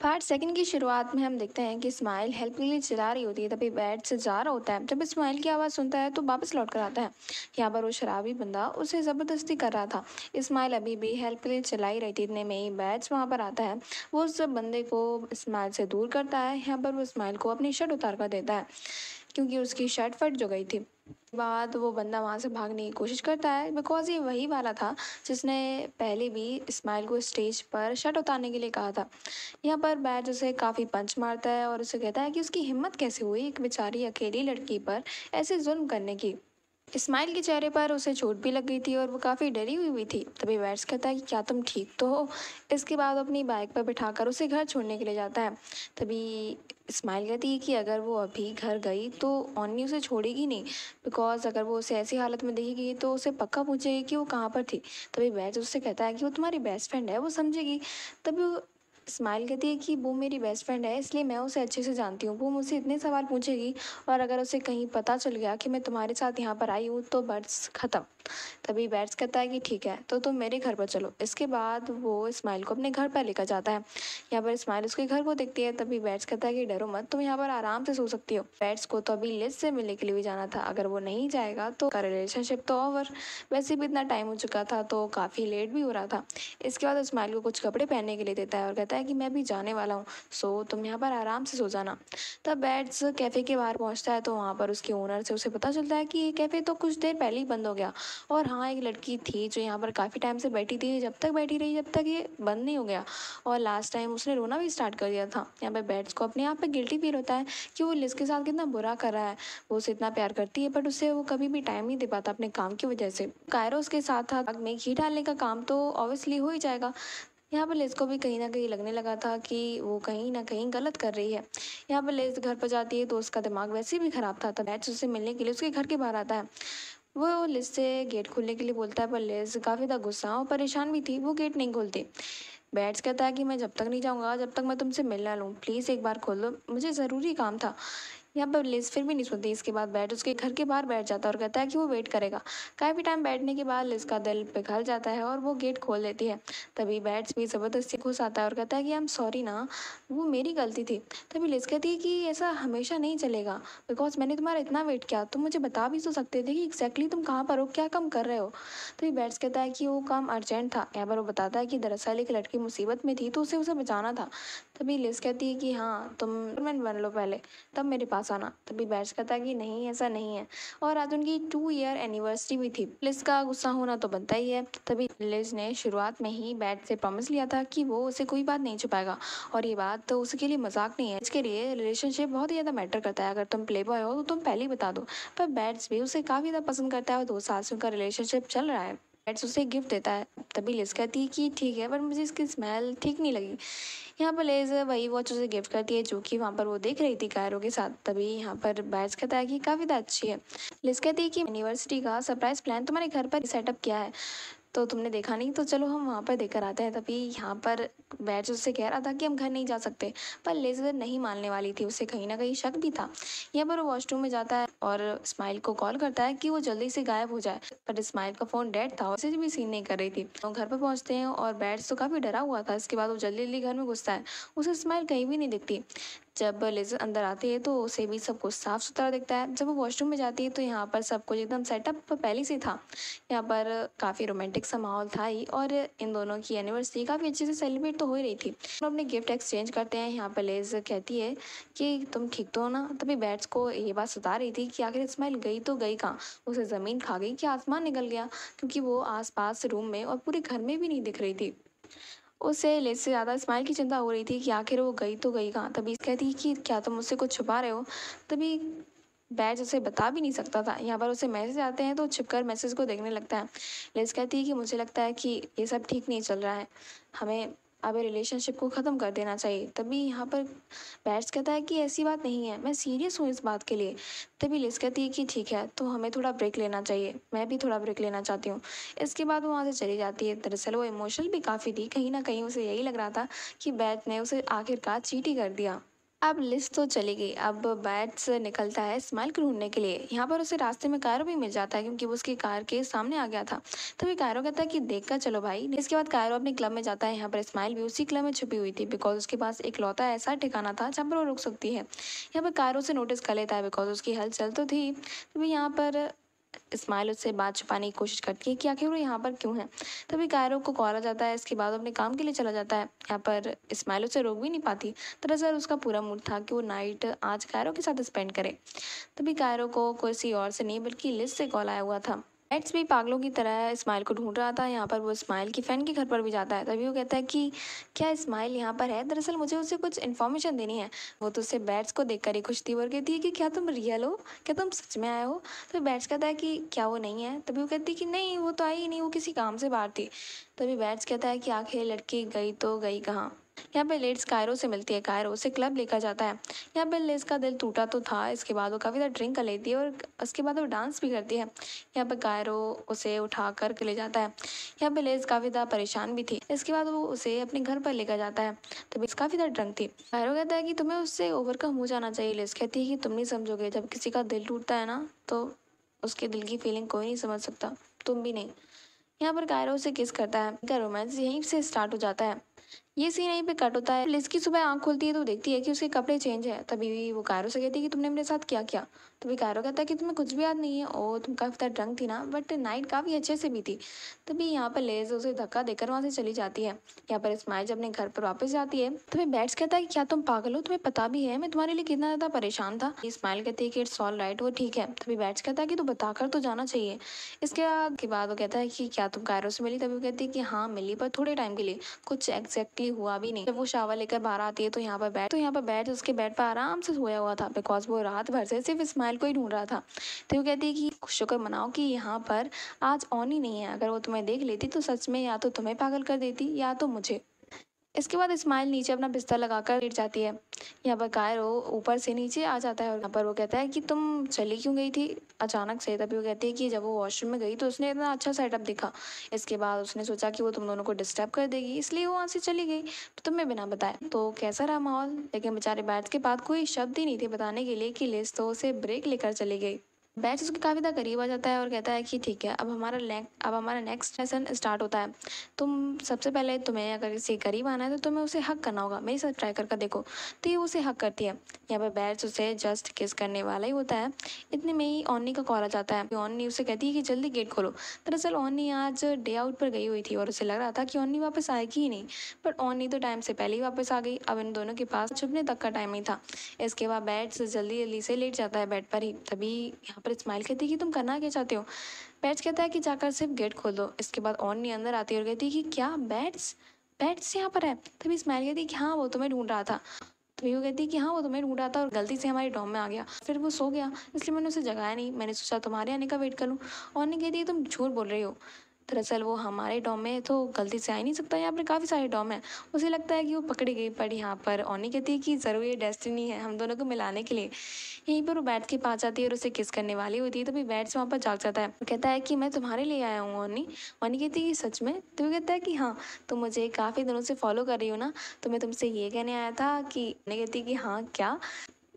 Part second की शुरुआत में हम देखते हैं कि इस्माइल हेल्प के लिए चिल्ला रही होती है, तभी बेड से जा रहा होता है। जब इस्माइल की आवाज़ सुनता है तो वापस लौट कर आता है। यहाँ पर वो शराबी बंदा उसे ज़बरदस्ती कर रहा था। इस्माइल अभी भी हेल्प के लिए चिल्ला ही रही थी इतने में ही बैट्स वहाँ पर आता है। वो उस बंदे को स्माइल से दूर करता है। यहाँ पर वो स्माइल को अपनी शर्ट उतार कर देता है। क्योंकि उसकी शर्ट फट जो गई थी। बाद वो बंदा वहाँ से भागने की कोशिश करता है बिकॉज़ ये वही वाला था जिसने पहले भी इस्माइल को स्टेज पर शर्ट उतारने के लिए कहा था। यहाँ पर बैट उसे काफ़ी पंच मारता है और उसे कहता है कि उसकी हिम्मत कैसे हुई एक बेचारी अकेली लड़की पर ऐसे जुल्म करने की। इस्माइल के चेहरे पर उसे चोट भी लग गई थी और वो काफ़ी डरी हुई हुई थी। तभी वैट्स कहता है कि, क्या तुम ठीक तो हो? इसके बाद अपनी बाइक पर बिठाकर उसे घर छोड़ने के लिए जाता है। तभी इस्माइल कहती है कि, अगर वो अभी घर गई तो ऑनी उसे छोड़ेगी नहीं। बिकॉज़ अगर वो उसे ऐसी हालत में देखेगी तो उसे पक्का पूछेगी कि वो कहाँ पर थी। तभी बैच उससे कहता है कि, वो तुम्हारी बेस्ट फ्रेंड है, वो समझेगी। तभी स्माइल कहती है कि वो मेरी बेस्ट फ्रेंड है, इसलिए मैं उसे अच्छे से जानती हूँ। वो मुझसे इतने सवाल पूछेगी और अगर उसे कहीं पता चल गया कि मैं तुम्हारे साथ यहाँ पर आई हूँ तो बर्ड्स ख़त्म। तभी बैट्स कहता है कि ठीक है तो तुम मेरे घर पर चलो। इसके बाद वो इस्माइल को अपने घर पर लेकर जाता है। यहाँ पर इस्माइल उसके घर को देखती है, तभी बैट्स कहता है कि डरो मत, तुम यहाँ पर आराम से सो सकती हो। बैट्स को तो अभी लिज से मिलने के लिए भी जाना था, अगर वो नहीं जाएगा तो का रिलेशनशिप तो ओवर वैसे भी इतना टाइम हो चुका था तो काफ़ी लेट भी हो रहा था। इसके बाद इस्माइल को कुछ कपड़े पहनने के लिए देता है और कहता है कि मैं भी जाने वाला हूँ। सो तुम यहाँ पर आराम से सो जाना। तब बैट्स कैफ़े के बाहर पहुँचता है तो वहाँ पर उसके ओनर से उसे पता चलता है कि ये कैफ़े तो कुछ देर पहले ही बंद हो गया। और हाँ एक लड़की थी जो यहाँ पर काफ़ी टाइम से बैठी थी, जब तक बैठी रही, जब तक ये बंद नहीं हो गया। और लास्ट टाइम उसने रोना भी स्टार्ट कर दिया था। यहाँ पर बैट्स को अपने आप पर गिल्टी फील होता है कि वो लिस के साथ कितना बुरा कर रहा है। वो उसे इतना प्यार करती है बट उसे वो कभी भी टाइम नहीं दे पाता अपने काम की वजह से। कायरो उसके साथ था में घी डालने का काम तो ऑब्वियसली हो ही जाएगा। यहाँ पर लेस को भी कहीं ना कहीं लगने लगा था कि वो कहीं ना कहीं गलत कर रही है। यहाँ पर लेस घर पर जाती है तो उसका दिमाग वैसे भी ख़राब था तो उससे मिलने के लिए उसके घर के बाहर आता है। वो लिस से गेट खोलने के लिए बोलता है, पर लिस काफ़ी ज़्यादा गुस्सा और परेशान भी थी, वो गेट नहीं खोलती। बैट्स कहता है कि मैं जब तक नहीं जाऊँगा, जब तक मैं तुमसे मिलना लूँ, प्लीज़ एक बार खोल दो, मुझे ज़रूरी काम था। यहाँ पर लिज फिर भी नहीं सुनती इसके बाद बैठ, उसके घर के बाहर बैठ जाता है और कहता है कि वो वेट करेगा। काफ़ी टाइम बैठने के बाद लिज का दिल पिघल जाता है और वो गेट खोल देती है। तभी बैट्स भी ज़बरदस्ती घुस आता है और कहता है कि आई एम सॉरी ना, वो मेरी गलती थी। तभी लिज कहती है कि, ऐसा हमेशा नहीं चलेगा बिकॉज़ मैंने तुम्हारा इतना वेट किया, तुम मुझे बता भी तो सकते थे कि एग्जैक्टली तुम कहाँ पर हो, क्या काम कर रहे हो? तभी बैट्स कहता है कि, वो काम अर्जेंट था। यहाँ पर वो बताता है कि दरअसल एक लड़की मुसीबत में थी तो उसे उसे बचाना था। तभी लिज कहती है कि हाँ तुम बन लो पहले, तब मेरे पास आना। तभी बैट्स कहता है कि नहीं, ऐसा नहीं है। और आज उनकी टू ईयर एनिवर्सरी भी थी। लिज का गुस्सा होना तो बनता ही है। तभी लिज ने शुरुआत में ही बैट से प्रॉमिस लिया था कि वो उसे कोई बात नहीं छुपाएगा। और ये बात तो उसके लिए मज़ाक नहीं है। इसके लिए रिलेशनशिप बहुत ही ज़्यादा मैटर करता है। अगर तुम प्ले बॉय हो तो तुम पहले ही बता दो। पर बैट्स भी उसे काफ़ी ज़्यादा पसंद करता है और दो साल से उनका रिलेशनशिप चल रहा है। बैट्स उसे गिफ्ट देता है। तभी लेस कहती है कि ठीक है, पर मुझे इसकी स्मेल ठीक नहीं लगी। यहाँ पर लेज वही वॉच उसे गिफ्ट करती है, जो कि वहाँ पर वो देख रही थी कायरों के साथ। तभी यहाँ पर बैट्स कहता है कि काफ़ी अच्छी है। लेस कहती है कि यूनिवर्सिटी का सरप्राइज़ प्लान तुम्हारे घर पर सेटअप किया है। तो तुमने देखा नहीं तो चलो हम वहाँ पर देकर आते हैं। तभी यहाँ पर बैच उससे कह रहा था कि हम घर नहीं जा सकते, पर लेजर नहीं मानने वाली थी, उसे कहीं ना कहीं शक भी था। यहाँ पर वो वॉशरूम में जाता है और स्माइल को कॉल करता है कि वो जल्दी से गायब हो जाए, पर स्माइल का फ़ोन डेड था, उसे भी सीन नहीं कर रही थी। वो घर पर पहुँचते हैं और बैट्स तो काफ़ी डरा हुआ था, इसके बाद वो जल्दी जल्दी घर में घुसता है, उसे स्माइल कहीं भी नहीं दिखती। जब लेजर अंदर आती है तो उसे भी सब कुछ साफ़ सुथरा दिखता है। जब वो वॉशरूम में जाती है तो यहाँ पर सब कुछ एकदम सेटअप पहले से था। यहाँ पर काफ़ी रोमांटिक सा माहौल था ही और इन दोनों की एनिवर्सरी काफ़ी अच्छे से सेलिब्रेट तो हो ही रही थी। तो अपने गिफ्ट एक्सचेंज करते हैं। यहाँ पर लेज कहती है कि, तुम ठीक तो हो ना? तभी बैट्स को ये बात सता रही थी कि आखिर स्माइल गई तो गई कहाँ? उसे ज़मीन खा गई कि आसमान निकल गया? क्योंकि वो आस रूम में और पूरे घर में भी नहीं दिख रही थी। उसे लेस से ज़्यादा स्माइल की चिंता हो रही थी कि आखिर वो गई तो गई कहाँ? तभी कहती कि क्या तुम मुझसे कुछ छुपा रहे हो? तभी बैच उसे बता भी नहीं सकता था। यहाँ पर उसे मैसेज आते हैं तो छिपकर मैसेज को देखने लगता है। लेस कहती है कि मुझे लगता है कि ये सब ठीक नहीं चल रहा है। हमें अब रिलेशनशिप को ख़त्म कर देना चाहिए। तभी यहाँ पर बैट्स कहता है कि ऐसी बात नहीं है, मैं सीरियस हूँ इस बात के लिए। तभी लिस कहती है कि ठीक है तो हमें थोड़ा ब्रेक लेना चाहिए। मैं भी थोड़ा ब्रेक लेना चाहती हूँ। इसके बाद वो वहाँ से चली जाती है। दरअसल वो इमोशनल भी काफ़ी थी। कहीं ना कहीं उसे यही लग रहा था कि बैट ने उसे आखिरकार चीटी कर दिया। अब लिस्ट तो चली गई। अब बैट्स निकलता है स्माइल को ढूँढने के लिए। यहाँ पर उसे रास्ते में कायरो भी मिल जाता है क्योंकि वो उसकी कार के सामने आ गया था। तभी कायरो कहता है कि देख कर चलो भाई। इसके बाद कायरो अपने क्लब में जाता है। यहाँ पर स्माइल भी उसी क्लब में छुपी हुई थी बिकॉज़ उसके पास एक लौता ऐसा ठिकाना था जहाँ पर वो रुक सकती है। यहाँ पर कायरो से नोटिस कर लेता है बिकॉज़ उसकी हलचल तो थी। तभी यहाँ पर इस्माइल उससे बात छुपाने की कोशिश करती है कि आखिर वो यहाँ पर क्यों है? तभी कायरों को कॉल आ जाता है, इसके बाद अपने काम के लिए चला जाता है। यहाँ पर इस्माइल उसे रोक भी नहीं पाती। दरअसल उसका पूरा मूड था कि वो नाइट आज कायरों के साथ स्पेंड करे। तभी कायरों को किसी और से नहीं, बल्कि लिस्ट से कॉल आया हुआ था। एड्स भी पागलों की तरह स्माइल को ढूंढ रहा था, यहाँ पर वो स्माइल की फ़ैन के घर पर भी जाता है, तभी वो कहता है कि, क्या स्माइल यहाँ पर है? दरअसल मुझे उसे कुछ इन्फॉर्मेशन देनी है। वो तो उससे बैट्स को देख कर ही खुश थी और कहती है कि, क्या तुम रियल हो? क्या तुम सच में आए हो? तो बैट्स कहता है कि, क्या वो नहीं है? तभी वो कहती है कि, नहीं, वो तो आई ही नहीं, वो किसी काम से बाहर थी। तभी बैट्स कहता है कि, आखिर लड़की गई तो गई कहाँ? यहाँ पे लेड्स कायरो से मिलती है, कायरो उसे क्लब लेकर जाता है। यहाँ पे लेस का दिल टूटा तो था, इसके बाद वो काफ़ी ज़्यादा ड्रिंक कर लेती है और उसके बाद वो डांस भी करती है। यहाँ पे कायरो उसे उठा कर ले जाता है। यहाँ पे लेस काफ़ी ज़्यादा परेशान भी थी। इसके बाद वो उसे अपने घर पर लेकर जाता है। तभी काफ़ी ज़्यादा ड्रंक थी। कायरो कहता है कि तुम्हें उससे ओवरकम हो जाना चाहिए। लेस कहती है कि तुम नहीं समझोगे, जब किसी का दिल टूटता है ना तो उसके दिल की फीलिंग कोई नहीं समझ सकता। तुम भी नहीं। यहाँ पर कायरो उसे किस करता है? रोमांस यहीं से स्टार्ट हो जाता है। ये सीन यहीं पे कट होता है। लिस की सुबह आँख खुलती है तो देखती है कि उसके कपड़े चेंज है। तभी वो कायरो से कहती है कि तुमने मेरे साथ क्या किया? तभी कायरो कहता है कि तुम्हें कुछ भी याद नहीं है। ओ, तुम काफ़ी ज़्यादा ड्रंक थी ना बट नाइट काफ़ी अच्छे से भी थी तभी यहाँ पर लेज उसे धक्का देकर वहाँ से चली जाती है। यहाँ पर स्माइल जब अपने घर पर वापस जाती है तभी बैट्स कहता है कि क्या तुम पागल हो? तुम्हें पता भी है, मैं तुम्हारे लिए कितना ज़्यादा परेशान था। स्माइल कहती है कि इट्स ऑल राइट वो ठीक है। तभी बैट्स कहता है कि तू बताकर तो जाना चाहिए। इसके बाद वो कहता है कि क्या तुम कायरो से मिली? तभी वो कहती है कि हाँ मिली, पर थोड़े टाइम के लिए। कुछ एग्जैक्टली हुआ भी नहीं। जब वो शावर लेकर बाहर आती है तो यहाँ पर बैठ तो यहाँ पर बैठ, उसके बेड पर आराम से सोया हुआ था बिकॉज़ वो रात भर से सिर्फ़ स्माइल को ही ढूंढ रहा था। तो वो कहती है कि, शुक्र मनाओ कि यहाँ पर आज ऑन ही नहीं है। अगर वो तुम्हें देख लेती तो सच में या तो तुम्हें पागल कर देती या तो मुझे। इसके बाद इस्माइल नीचे अपना बिस्तर लगाकर लेट जाती है। यहाँ पर कायरो ऊपर से नीचे आ जाता है और यहाँ पर वो कहता है कि तुम चली क्यों गई थी? अचानक से तभी वो कहती है कि जब वो वॉशरूम में गई तो उसने इतना अच्छा सेटअप दिखा। इसके बाद उसने सोचा कि वो तुम दोनों को डिस्टर्ब कर देगी, इसलिए वो वहाँ से चली गई। तो तुम्हें बिना बताए। तो कैसा रहा माहौल? लेकिन बेचारे बैट्स के बाद कोई शब्द ही नहीं थे बताने के लिए कि लिस्ट तो उसे ब्रेक लेकर चली गई। बैच उसके काफ़ी ज़्यादा करीब आ जाता है और कहता है कि ठीक है, अब हमारा अब हमारा नेक्स्ट लेसन स्टार्ट होता है। तुम सबसे पहले तुम्हें अगर किसी करीब आना है तो तुम्हें उसे हक करना होगा। मेरे साथ ट्राई करके देखो। तो ये उसे हक करती है। यहाँ पर बैच उसे जस्ट किस करने वाला ही होता है। इतने में ही ओनी का कॉल आ जाता है। ओनी उसे कहती है कि जल्दी गेट खोलो। दरअसल ओनी आज डे आउट पर गई हुई थी और उसे लग रहा था कि ओनी वापस आएगी ही नहीं। बट ओनी तो टाइम से पहले ही वापस आ गई। अब इन दोनों के पास छुपने तक का टाइम ही था। इसके बाद बैट जल्दी जल्दी से लेट जाता है बेड पर ही। तभी यहाँ पर स्माइल कहती है कि तुम करना क्या चाहते हो? बैट्स कहता है कि जाकर सिर्फ़ गेट खोल दो। इसके बाद नहीं अंदर आती है और कहती है कि क्या? बैट्स? बैट्स यहाँ पर है। तभी स्माइल कहती है कि हाँ वो तुम्हें ढूंढ रहा था। तो वो कहती है कि हाँ वो तुम्हें ढूंढ रहा था और गलती से हमारी डॉम में आ गया। फिर वो सो गया। इसलिए मैंने उसे जगाया नहीं। मैंने सोचा, तुम्हारे आने का वेट करूँ? और नहीं कहती तुम झूठ बोल रही हो। दरअसल वो हमारे डॉम में तो गलती से आ ही नहीं सकता, यहाँ पर काफ़ी सारे डॉम हैं। उसे लगता है कि वो पकड़ी गई पर यहाँ पर ओनी कहती है कि ज़रूर ये डेस्टिनी है हम दोनों को मिलाने के लिए। यहीं पर वो बैठ के पास जाती है और उसे किस करने वाली होती है तो भी बैठ से वहाँ पर जाग जाता है। कहता है कि मैं तुम्हारे लिए आया हूँ, ओनी। ओनी कहती है कि सच में? तो कहता है कि हाँ तुम मुझे काफ़ी दिनों से फॉलो कर रही हो ना तो मैं तुमसे ये कहने आया था कि ओनी कहती है कि हाँ क्या?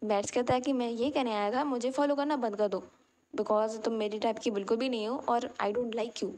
बैट्स कहता है कि मैं ये कहने आया था, मुझे फॉलो करना बंद कर दो। बिकॉज़ तुम मेरी टाइप की बिल्कुल भी नहीं हो और आई डोंट लाइक यू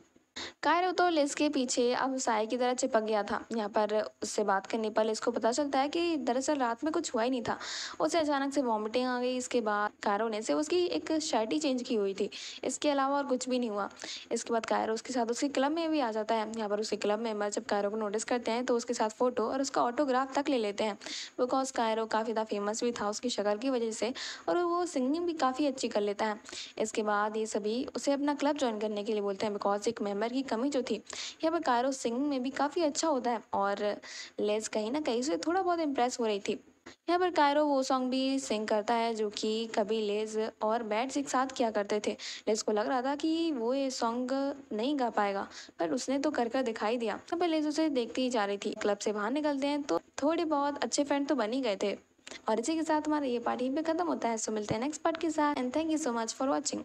कायरो तो लिस के पीछे अब साय की तरह चिपक गया था। यहाँ पर उससे बात करने पर लिस को पता चलता है कि दरअसल रात में कुछ हुआ ही नहीं था। उसे अचानक से वॉमिटिंग आ गई। इसके बाद कायरो ने से उसकी एक शर्ट ही चेंज की हुई थी। इसके अलावा और कुछ भी नहीं हुआ। इसके बाद कायरो उसके साथ उसके क्लब में भी आ जाता है। यहाँ पर उसके क्लब मेंबर जब कायरो को नोटिस करते हैं तो उसके साथ फ़ोटो और उसका ऑटोग्राफ तक ले लेते हैं। बिकॉज़ कायरो काफ़ी ज़्यादा फ़ेमस भी था उसकी शक्ल की वजह से और वो सिंगिंग भी काफ़ी अच्छी कर लेता है। इसके बाद ये सभी उसे अपना क्लब ज्वाइन करने के लिए बोलते हैं। बिकॉज़ एक मेंबर की कमी जो थी, यहाँ पर कायरो सिंगिंग में भी काफ़ी अच्छा होता है और लेस कहीं ना कहीं से थोड़ा बहुत इम्प्रेस हो रही थी। यहाँ पर कायरो वो सॉन्ग भी सिंग करता है जो कि कभी लेज और बैट्स एक साथ किया करते थे। लेज को लग रहा था कि वो ये सॉन्ग नहीं गा पाएगा, पर उसने तो कर कर दिखाई दिया। यहाँ पर लेज उसे देखती ही जा रही थी। क्लब से बाहर निकलते हैं तो थोड़े बहुत अच्छे फ्रेंड तो बन ही गए थे। और इसी के साथ हमारा ये पार्ट यहीं पे खत्म होता है। सो मिलते हैं नेक्स्ट पार्ट के साथ। And thank you so much for watching